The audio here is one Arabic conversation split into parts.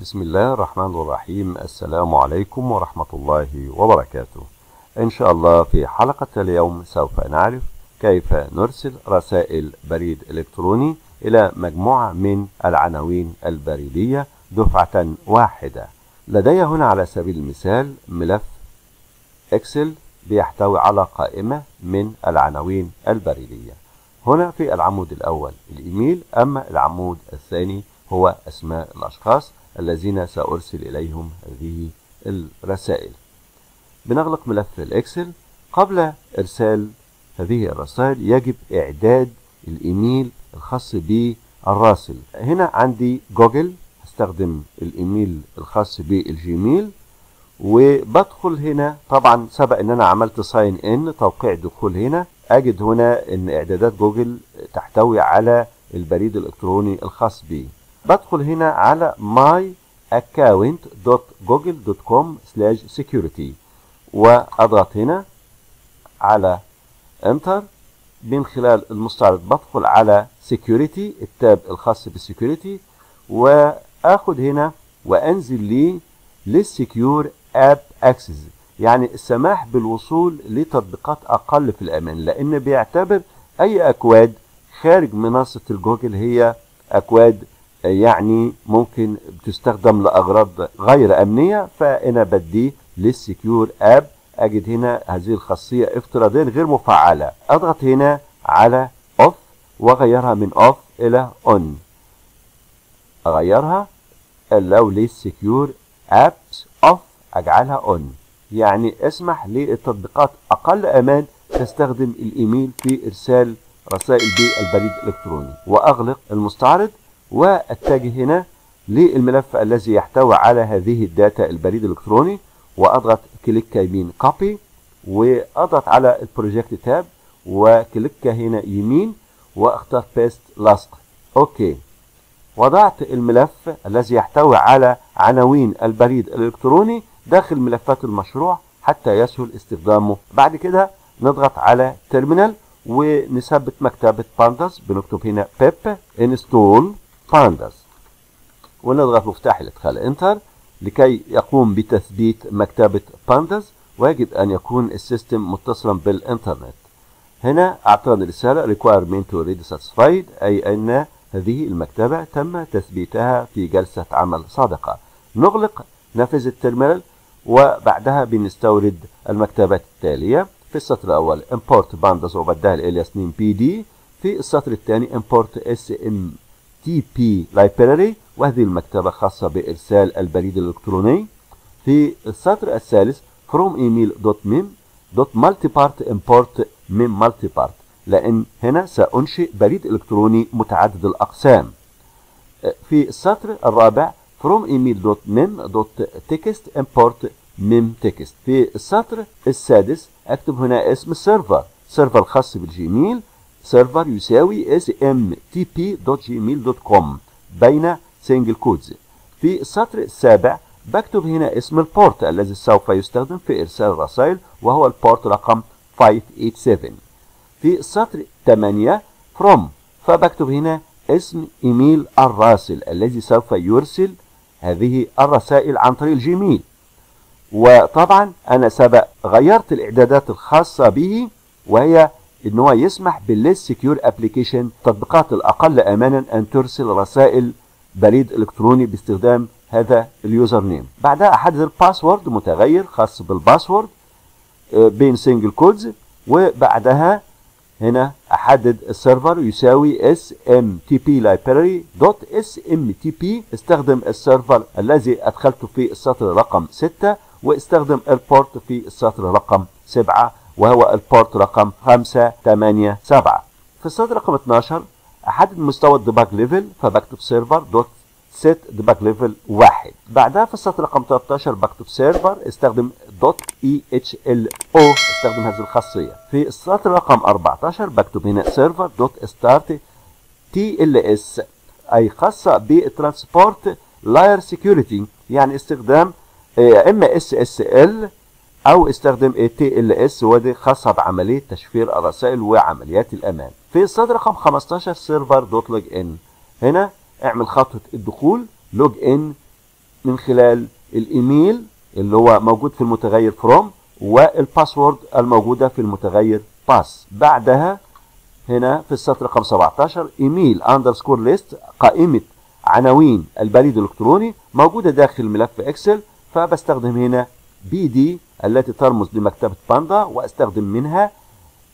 بسم الله الرحمن الرحيم السلام عليكم ورحمة الله وبركاته إن شاء الله في حلقة اليوم سوف نعرف كيف نرسل رسائل بريد إلكتروني إلى مجموعة من العناوين البريدية دفعة واحدة. لدي هنا على سبيل المثال ملف إكسل بيحتوي على قائمة من العناوين البريدية. هنا في العمود الأول الإيميل أما العمود الثاني هو أسماء الأشخاص. الذين سأرسل إليهم هذه الرسائل. بنغلق ملف ال Excel. قبل إرسال هذه الرسائل يجب إعداد الإيميل الخاص بالراسل. هنا عندي جوجل هستخدم الإيميل الخاص بال Gmail. وبدخل هنا طبعا سبق إن أنا عملت sign in توقيع دخول هنا. أجد هنا إن إعدادات جوجل تحتوي على البريد الإلكتروني الخاص بي. بدخل هنا على my account.google.com security وأضغط هنا على enter من خلال المستعرض بدخل على security ال tab الخاص بال security واخد هنا وأنزل ل less secure app access يعني السماح بالوصول لتطبيقات أقل في الأمان لأن بيعتبر أي أكواد خارج منصة الجوجل هي أكواد يعني ممكن تستخدم لأغراض غير أمنية فأنا بديه less secure app أجد هنا هذه الخاصية افتراضيا غير مفعلة. أضغط هنا على off وأغيرها من off إلى on. أغيرها allow less secure apps off أجعلها on. يعني اسمح للتطبيقات أقل أمان تستخدم الإيميل في إرسال رسائل بالبريد الالكتروني وأغلق المستعرض واتجه هنا للملف الذي يحتوي على هذه ال data البريد الإلكتروني وأضغط click يمين copy وأضغط على ال project tab و click هنا يمين وأختار paste لصق okay. وضعت الملف الذي يحتوي على عناوين البريد الإلكتروني داخل ملفات المشروع حتى يسهل استخدامه. بعد كده نضغط على terminal ونثبت مكتبة pandas بنكتب هنا pip install pandas ونضغط مفتاح الادخال enter لكي يقوم بتثبيت مكتبة pandas ويجب أن يكون ال system متصلا بالإنترنت. هنا اعطاني رسالة requirement already satisfied أي أن هذه المكتبة تم تثبيتها في جلسة عمل سابقة. نغلق نافذة ال terminal وبعدها بنستورد المكتبات التالية. في السطر الأول import pandas وبدها الالياس نيم بي دي في السطر الثاني import smtp library وهذه المكتبة خاصة بإرسال البريد الإلكتروني في السطر الثالث from email.mem.multipart import من multipart لأن هنا سأنشئ بريد إلكتروني متعدد الأقسام. في السطر الرابع from email.mime.text import mime text. في السطر السادس أكتب هنا اسم ال server server خاص بال Gmail server يساوي smtp.gmail.com بين single quotes في السطر السابع بكتب هنا اسم ال port الذي سوف يستخدم في إرسال الرسائل وهو ال port رقم 587 في السطر 8 from فبكتب هنا اسم إيميل الراسل الذي سوف يرسل هذه الرسائل عن طريق ال Gmail. وطبعا أنا سبق غيرت الإعدادات الخاصة به وهي إن هو يسمح بال less secure application تطبيقات الأقل امانا أن ترسل رسائل بريد إلكتروني باستخدام هذا ال username بعدها احدد ال password متغير خاص بال password بين single quotes وبعدها هنا احدد ال server يساوي smtp library dot smtp استخدم ال server الذي ادخلته في السطر رقم 6 واستخدم ال port في السطر رقم 7 وهو ال port رقم 587 في السطر رقم 12 أحدد مستوى ال debug level فبكتب server dot set debug level واحد. بعدها في السطر رقم 13 بكتب server استخدم dot EHLO استخدم هذه الخاصية. في السطر رقم 14 بكتب هنا server dot start TLS أي خاصة بال transport layer security يعني استخدام إما SSL أو استخدم اس ودي خاصة بعملية تشفير الرسائل وعمليات الأمان. في السطر رقم 15 server dot login. هنا اعمل خطوة الدخول login من خلال الإيميل اللي هو موجود في المتغير from وال password الموجودة في المتغير pass بعدها هنا في السطر رقم 17 email underscore list قائمة عناوين البريد الإلكتروني موجودة داخل ملف Excel فبستخدم هنا pd التي ترمز لمكتبة pandas وأستخدم منها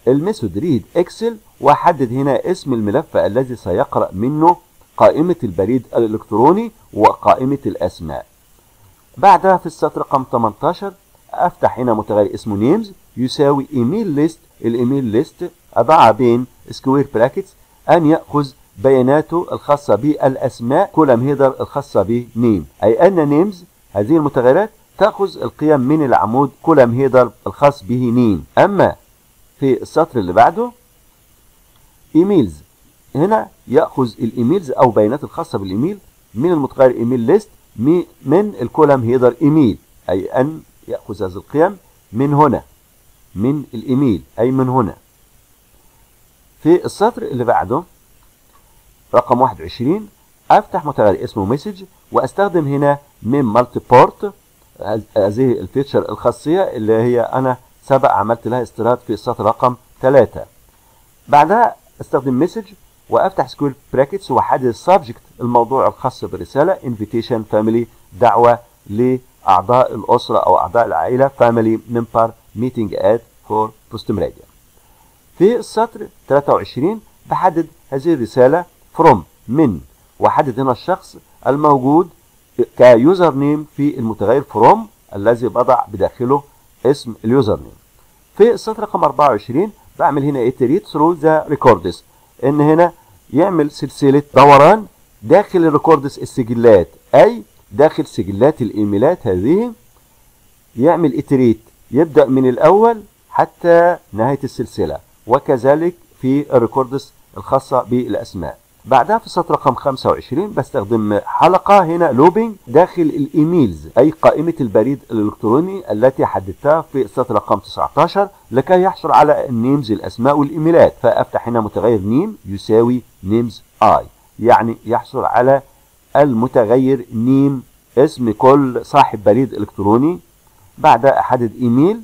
ال method read Excel وأحدد هنا اسم الملف الذي سيقرأ منه قائمة البريد الإلكتروني وقائمة الأسماء. بعدها في السطر رقم 18 أفتح هنا متغير اسمه names يساوي email list. ال email list أضع بين square brackets أن يأخذ بياناته الخاصة بالأسماء column header الخاصة ب name. أي أن names هذه المتغيرات تأخذ القيم من العمود column header الخاص به name أما في السطر اللي بعده emails. هنا يأخذ ال emails أو بيانات الخاصة بالإيميل من المتغير email list من ال column header email أي أن يأخذ هذه القيم من هنا من الإيميل أي من هنا. في السطر اللي بعده رقم 21 أفتح متغير اسمه message وأستخدم هنا من multipart هذه ال feature الخاصية اللي هي أنا سبق عملت لها استيراد في السطر رقم 3 بعدها استخدم message وأفتح square brackets واحدد ال subject الموضوع الخاص بالرسالة invitation family دعوة لأعضاء الأسرة أو أعضاء العائلة family member meeting اد فور بوستمراديا في السطر 23 بحدد هذه الرسالة from من. واحدد هنا الشخص الموجود ك username في المتغير from الذي بضع بداخله اسم ال username. في السطر رقم 24 بعمل هنا iterate through the records إن هنا يعمل سلسلة دوران داخل ال records السجلات أي داخل سجلات الإيميلات هذه. يعمل iterate يبدأ من الأول حتى نهاية السلسلة وكذلك في ال records الخاصة بالأسماء. بعدها في السطر رقم 25 بستخدم حلقة هنا looping داخل ال emails أي قائمة البريد الإلكتروني التي حددتها في السطر رقم 19 لكي يحصل على ال names الأسماء والإيميلات. فأفتح هنا متغير name يساوي names i يعني يحصل على المتغير name اسم كل صاحب بريد إلكتروني. بعدها أحدد email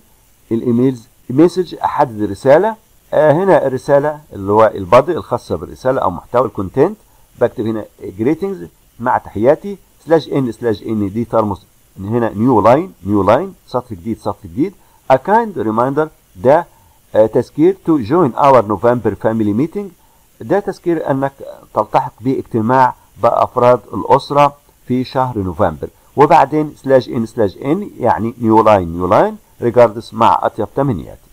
ال emails message أحدد رسالة. آه هنا الرسالة اللي هو ال body الخاصة بالرسالة أو محتوى ال content. بكتب هنا greetings مع تحياتي slash n slash n دي ترمز هنا new line new line سطر جديد سطر جديد. A kind reminder ده آه تذكير to join our November family meeting. ده تذكير أنك تلتحق باجتماع بأفراد الأسرة في شهر نوفمبر. وبعدين slash n slash n يعني new line new line regards مع أطيب تمنياتي.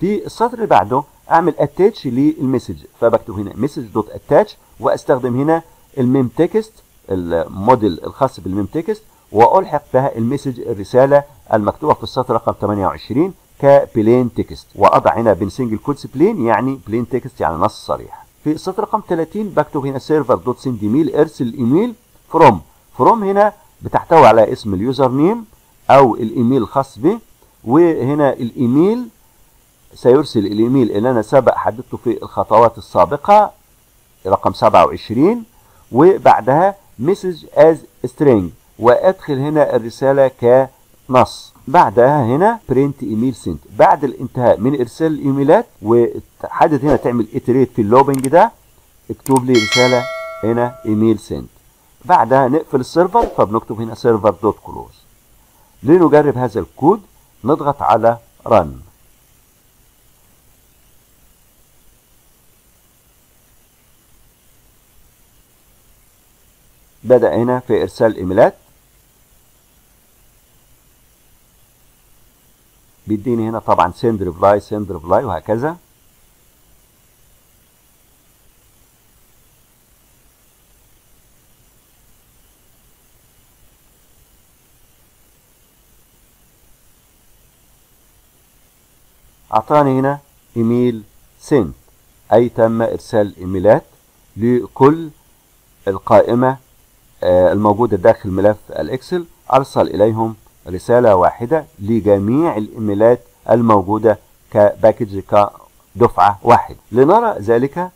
في السطر اللي بعده أعمل attach لل message فبكتب هنا message dot attach وأستخدم هنا ال MIMEText ال module الخاص بال MIMEText وألحق بها ال message الرسالة المكتوبة في السطر رقم 28 ك plain text. وأضع هنا بين single quotes plain يعني plain text يعني نص صريح. في السطر رقم 30 بكتب هنا server dot send email ارسل ايميل from from هنا بتحتوي على اسم ال username أو الايميل الخاص به وهنا الايميل سيرسل الايميل اللي أنا سبق حددته في الخطوات السابقة رقم 27 وبعدها message as string وأدخل هنا الرسالة كنص. بعدها هنا print email sent بعد الانتهاء من إرسال الإيميلات وتحدد هنا تعمل iterate في ال looping ده اكتب لي رسالة هنا email sent بعدها نقفل ال server فبنكتب هنا server dot close لنجرب هذا الكود نضغط على run بدأ هنا في إرسال إيميلات. بيديني هنا طبعا send reply send reply وهكذا. أعطاني هنا إيميل send. أي تم إرسال إيميلات لكل القائمة الموجودة داخل ملف الإكسل أرسل إليهم رسالة واحدة لجميع الإيميلات الموجودة ك package كدفعة واحدة لنرى ذلك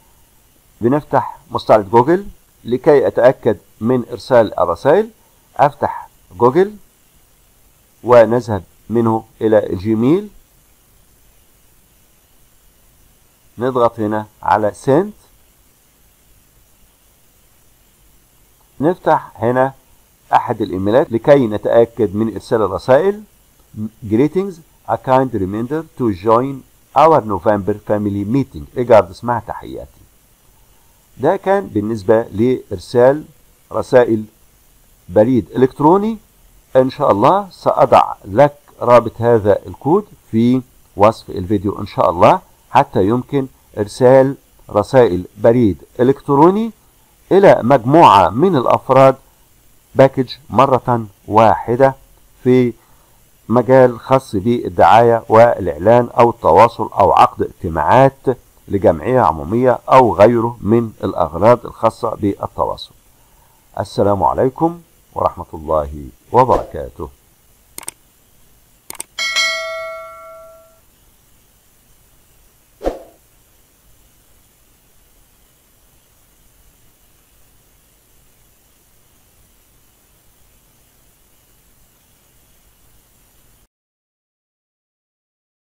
بنفتح مستعرض جوجل لكي أتأكد من إرسال الرسائل. أفتح جوجل ونذهب منه إلى الجيميل. نضغط هنا على send. نفتح هنا أحد الإيميلات لكي نتأكد من إرسال الرسائل. Greetings a kind reminder to join our November family meeting. Regards مع تحياتي ده كان بالنسبة لإرسال رسائل بريد إلكتروني. إن شاء الله سأضع لك رابط هذا الكود في وصف الفيديو إن شاء الله حتى يمكن إرسال رسائل بريد إلكتروني. إلى مجموعة من الأفراد package مرة واحدة في مجال خاص بالدعاية والإعلان أو التواصل أو عقد اجتماعات لجمعية عمومية أو غيره من الأغراض الخاصة بالتواصل. السلام عليكم ورحمة الله وبركاته.